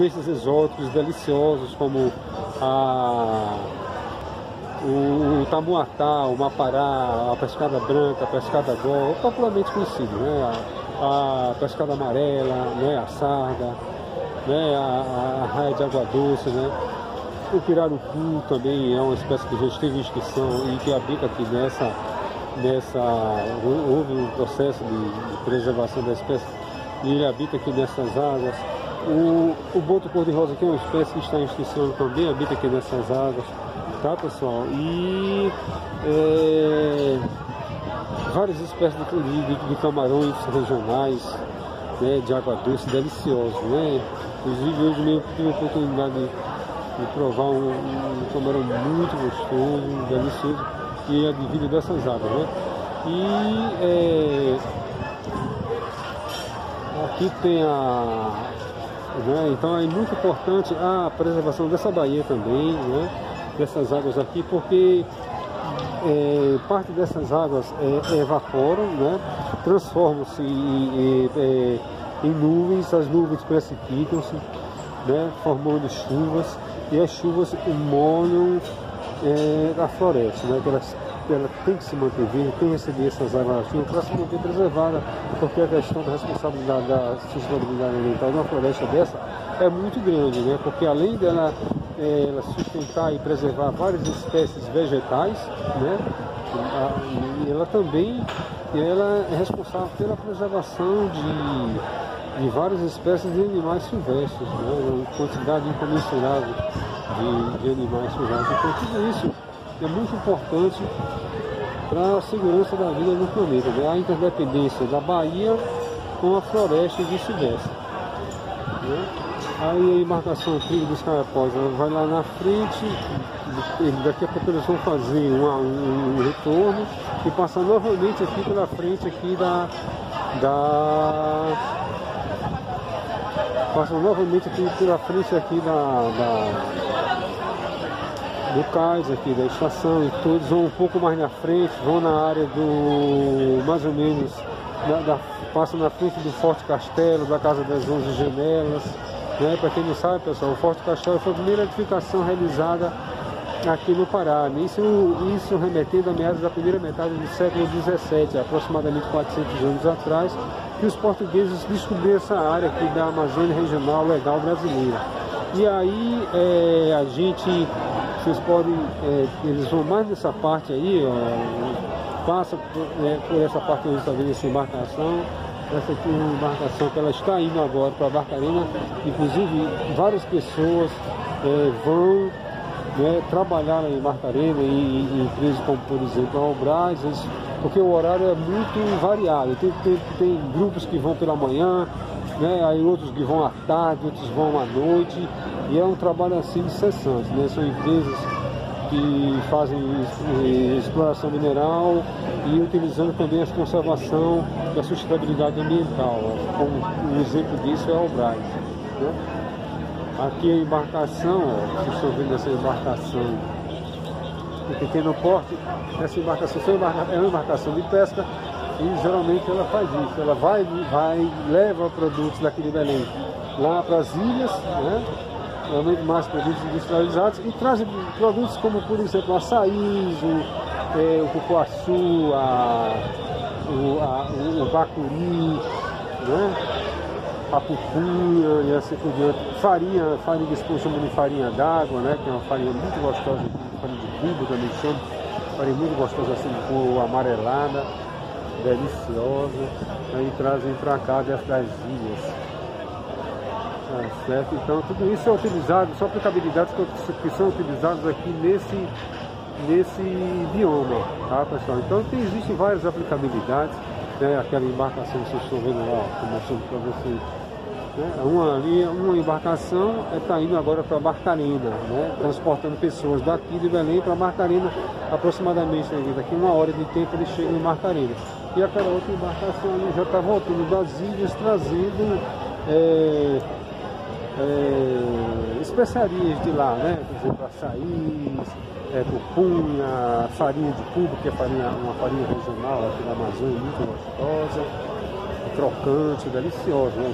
peixes exóticos deliciosos como a, o, o tamuatá, o mapará, a pescada branca, a pescada gol, popularmente conhecido, né? a, a pescada amarela, né? a sarda, né? a, a, a raia de água doce, né? O pirarucu também é uma espécie que já esteve em extinção e que habita aqui nessa, nessa houve um processo de, de preservação da espécie e ele habita aqui nessas águas. O, o boto cor-de-rosa, que é uma espécie que está em extinção também, habita aqui nessas águas, tá pessoal? E é, várias espécies de, de, de, camarões regionais, né, de água doce, deliciosos, né? Inclusive hoje mesmo tive a oportunidade de de provar um, um camarão muito gostoso, delicioso, e é devido dessas águas, né? E é, aqui tem a. Né? Então é muito importante a preservação dessa baía também, né? Dessas águas aqui, porque é, parte dessas águas é, evaporam, né? transformam-se em, em, em nuvens, as nuvens precipitam-se, né? formando chuvas e as chuvas molham é, a floresta, né? Ela, tem que se manter viva, tem que receber essas águas para se manter preservada, porque a questão da responsabilidade da sustentabilidade ambiental numa floresta dessa é muito grande, né? porque além dela é, ela sustentar e preservar várias espécies vegetais, né? ela também ela é responsável pela preservação de de várias espécies de animais silvestres, né? uma quantidade incomensurável de, de animais silvestres. Então tudo isso é muito importante para a segurança da vida no planeta, né? a interdependência da Bahia com a floresta e vice-versa. Né? Aí a embarcação Trigo dos Carapós vai lá na frente, daqui a pouco eles vão fazer uma, um, um, retorno e passar novamente aqui pela frente aqui da, da passam novamente aqui pela frente aqui da, da do cais aqui da estação e todos vão um pouco mais na frente, vão na área do mais ou menos da, da, passam na frente do Forte Castelo, da Casa das Onze Janelas. Né? Para quem não sabe, pessoal, o Forte Castelo foi a primeira edificação realizada aqui no Pará. Né? Isso, isso remetendo a meados da primeira metade do século XVII, aproximadamente 400 anos atrás, que os portugueses descobriram essa área aqui da Amazônia Regional Legal Brasileira. E aí é, a gente, vocês podem, é, eles vão mais nessa parte aí, ó, passa por, é, por essa parte onde está vendo essa embarcação, essa aqui é uma embarcação que ela está indo agora para a Barcarena, inclusive várias pessoas é, vão né, trabalhar em Barcarena, em, em empresas como por exemplo a Obras, porque o horário é muito variado. Tem, tem, tem grupos que vão pela manhã, né? aí outros que vão à tarde, outros vão à noite, e é um trabalho assim incessante. Né? São empresas que fazem exploração mineral e utilizando também a conservação da sustentabilidade ambiental. Como um exemplo disso é a Obras. Né? Aqui a embarcação, ó, vocês estão vendo essa embarcação de pequeno porte, essa embarcação é uma embarcação de pesca e geralmente ela faz isso, ela vai, vai leva produtos daqui de Belém lá para as ilhas, né? realmente mais produtos industrializados e traz produtos como por exemplo açaí, o, é, o cupuaçu, a, o, a, o, bacuri, né? a pupura e assim por diante. Farinha, farinha eles chamam de farinha d'água, né? Que é uma farinha muito gostosa, farinha de bulbo também chama. Farinha muito gostosa assim, com amarelada, deliciosa. Aí trazem para cá das ilhas. Certo? Então tudo isso é utilizado, são aplicabilidades que são utilizadas aqui nesse, nesse bioma, tá pessoal? Então tem, existem várias aplicabilidades, né? aquela embarcação que vocês estão vendo lá, mostrando para vocês né? Uma, ali, uma embarcação está indo agora para Barcarena, né? transportando pessoas daqui de Belém para Barcarena, aproximadamente daqui uma hora de tempo eles chegam em Barcarena. E aquela outra embarcação ali já está voltando das ilhas, trazendo é, é, especiarias de lá, né? por exemplo, açaí, é, pupunha, farinha de cubo, que é farinha, uma farinha regional aqui da Amazônia, muito gostosa crocante, deliciosa, né?